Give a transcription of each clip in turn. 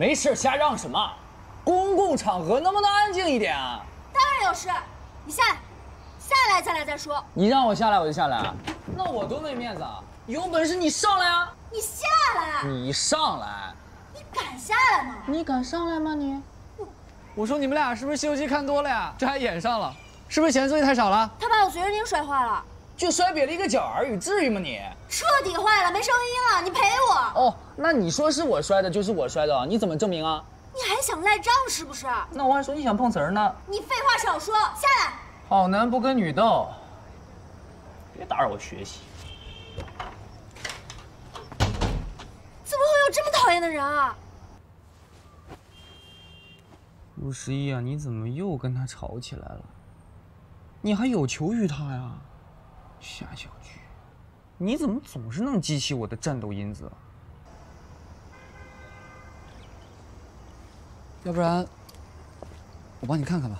没事瞎嚷什么？公共场合能不能安静一点啊？当然有事，你下来，下来，咱俩再说。你让我下来我就下来啊？那我多没面子啊！有本事你上来啊！你下来！你上来！你敢下来吗？你敢上来吗你？我说你们俩是不是《西游记》看多了呀？这还演上了，是不是嫌作业太少了？他把我随身听摔坏了，就摔瘪了一个角而已，至于吗你？彻底坏了，没声音了，你赔我。哦，那你说是我摔的，就是我摔的，你怎么证明啊？你还想赖账是不是？那我还说你想碰瓷儿呢。你废话少说，下来。好男不跟女斗，别打扰我学习。怎么会有这么讨厌的人啊？陆十一啊，你怎么又跟他吵起来了？你还有求于他呀？夏小菊，你怎么总是能激起我的战斗因子？要不然，我帮你看看吧。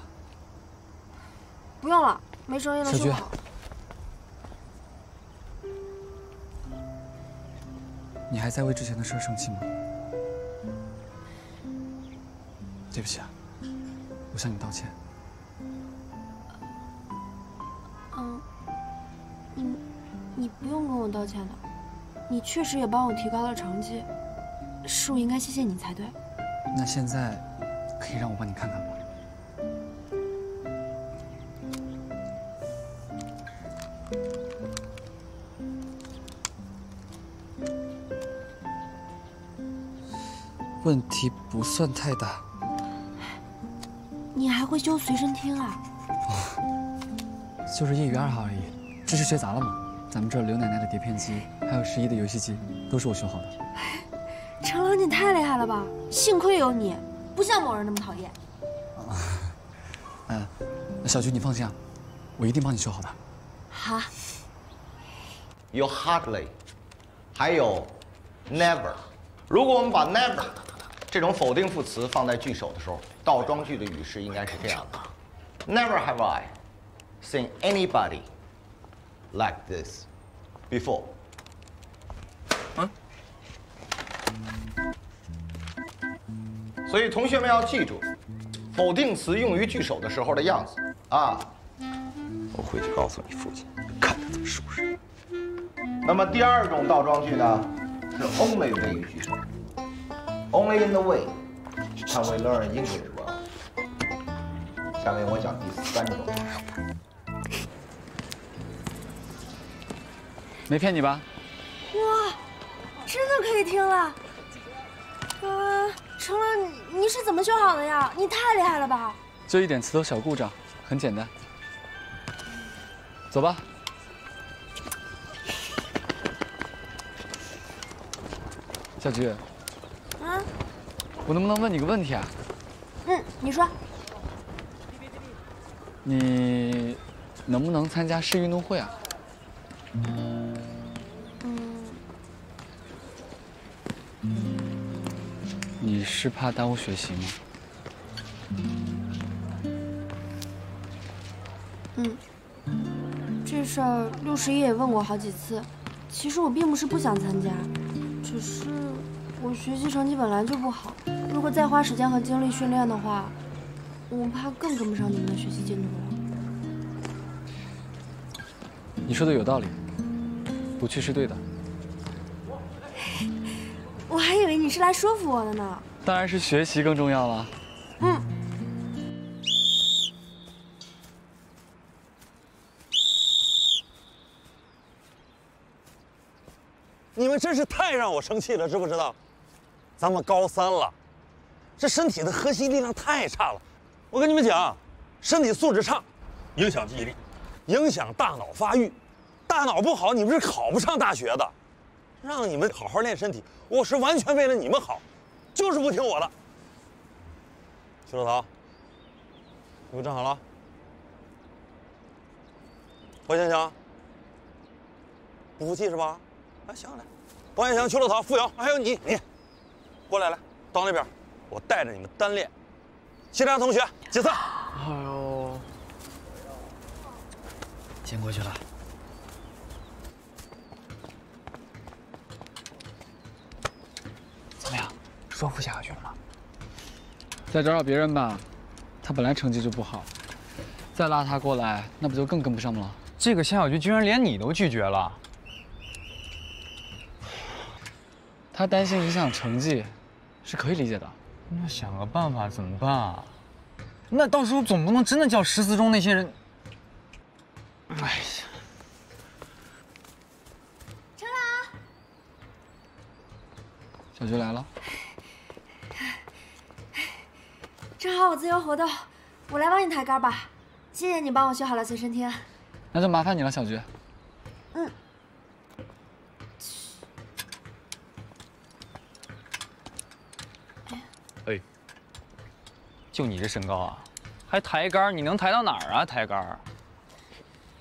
不用了，没声音了，小菊，你还在为之前的事生气吗？对不起啊，我向你道歉。嗯，你你不用跟我道歉的，你确实也帮我提高了成绩，是我应该谢谢你才对。那现在可以让我帮你看看吗？问题不算太大。你还会修随身听啊？就是业余爱好而已。知识学杂了嘛？咱们这儿刘奶奶的碟片机，还有十一的游戏机，都是我修好的。成龙，你太厉害了吧！幸亏有你，不像某人那么讨厌。嗯，那小菊你放心啊，我一定帮你修好的。好。You hardly，还有 never。如果我们把 never 这种否定副词放在句首的时候，倒装句的语式应该是这样的：Never have I seen anybody like this before。嗯。所以同学们要记住，否定词用于句首的时候的样子啊。我回去告诉你父亲，看他怎么收拾。那么第二种倒装句呢，是 only 谓语句首。Only in the way can we learn English well。下面我讲第三种。没骗你吧？哇，真的可以听了。啊，成龙，你是怎么修好的呀？你太厉害了吧！就一点磁头小故障，很简单。走吧。小菊，啊，我能不能问你个问题啊？嗯，你说。你能不能参加市运动会啊？你是怕耽误学习吗？嗯。这事儿陆十一也问过好几次，其实我并不是不想参加。只是我学习成绩本来就不好，如果再花时间和精力训练的话，我怕更跟不上你们的学习进度了。你说的有道理，不去是对的。我还以为你是来说服我的呢。当然是学习更重要了。嗯。你们真是太让我生气了，知不知道？咱们高三了，这身体的核心力量太差了。我跟你们讲，身体素质差，影响记忆力，影响大脑发育。大脑不好，你们是考不上大学的。让你们好好练身体，我是完全为了你们好，就是不听我的。徐老桃，你给我站好了。黄香香，不服气是吧？来，行来，王彦祥、邱乐桃、付瑶，还有你，你过来，来到那边，我带着你们单练。其他同学解散。哎呦，先过去了。怎么样，说服夏小军了吗？再找找别人吧，他本来成绩就不好，再拉他过来，那不就更跟不上了？这个夏小菊居然连你都拒绝了，他担心影响成绩，是可以理解的。那想个办法怎么办啊？那到时候总不能真的叫十四中那些人……哎呀，陈朗，小菊来了，正好我自由活动，我来帮你抬杆吧。谢谢你帮我修好了随身听。那就麻烦你了，小菊。嗯。哎，就你这身高啊，还抬杆？你能抬到哪儿啊？抬杆？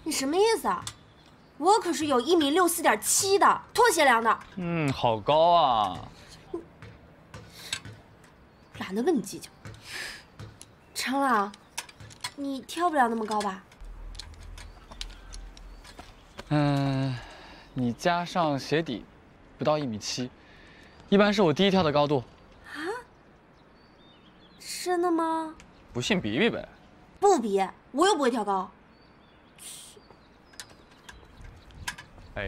你什么意思啊？我可是有一米六四点七的，拖鞋量的。嗯，好高啊！懒得跟你计较。程朗，你跳不了那么高吧？嗯，你加上鞋底，不到一米七，一般是我第一跳的高度。啊？真的吗？不信比比呗。不比，我又不会跳高。哎，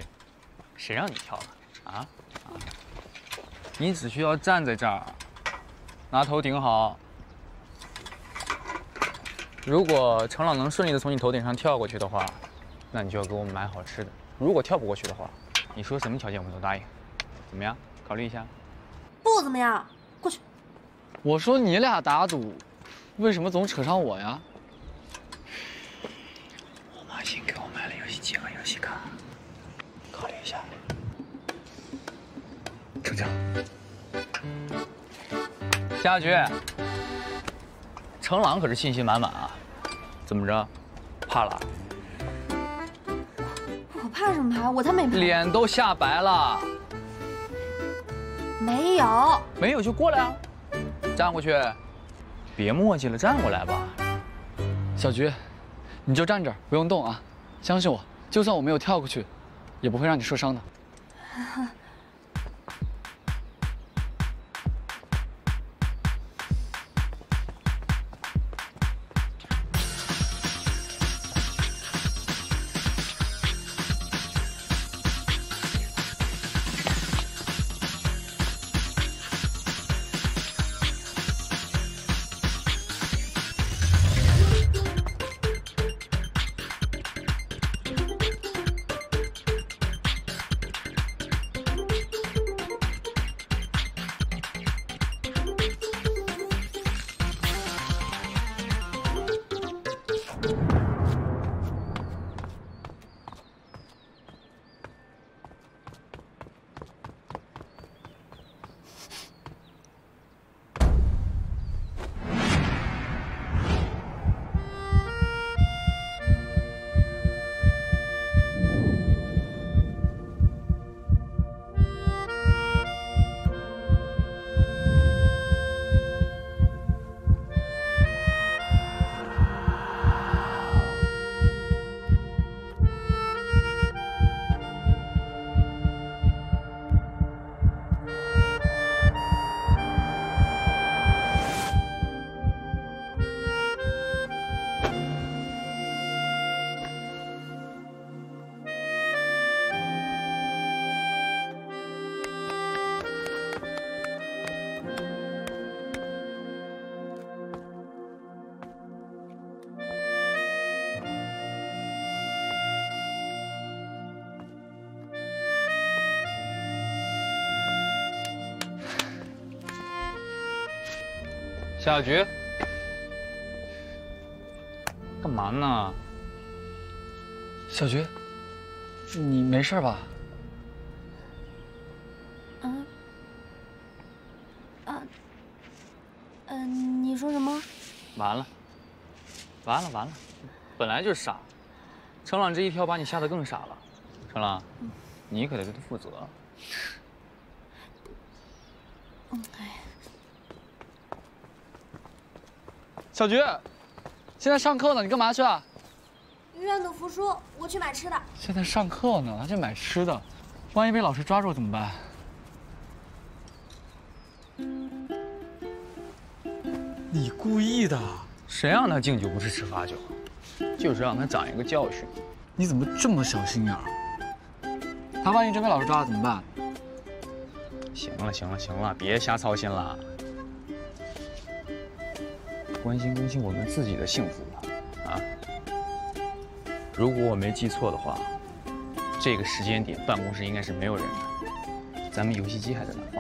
谁让你跳的？啊啊！你只需要站在这儿，拿头顶好。如果程朗能顺利的从你头顶上跳过去的话，那你就要给我们买好吃的。如果跳不过去的话，你说什么条件我们都答应。怎么样？考虑一下。不怎么样，过去。我说你俩打赌，为什么总扯上我呀？我妈新给我买了游戏机和游戏卡，考虑一下。成交。夏菊，程朗可是信心满满啊。怎么着？怕了？我怕什么怕？我才没怕。脸都吓白了。没有。没有就过来啊，站过去。别墨迹了，站过来吧。小菊，你就站这儿，不用动啊。相信我，就算我没有跳过去，也不会让你受伤的。小菊，干嘛呢？小菊，你没事吧？嗯。啊。嗯，你说什么？完了，完了，完了！本来就傻，程朗这一跳把你吓得更傻了。程朗，你可得对他负责。嗯，哎。小菊，现在上课呢，你干嘛去啊？愿赌服输，我去买吃的。现在上课呢，还去买吃的，万一被老师抓住怎么办？你故意的？谁让他敬酒不吃吃罚酒，就是让他长一个教训。你怎么这么小心眼儿？他万一真被老师抓了怎么办？行了行了行了，别瞎操心了，关心关心我们自己的幸福吧，啊！如果我没记错的话，这个时间点办公室应该是没有人的，咱们游戏机还在那。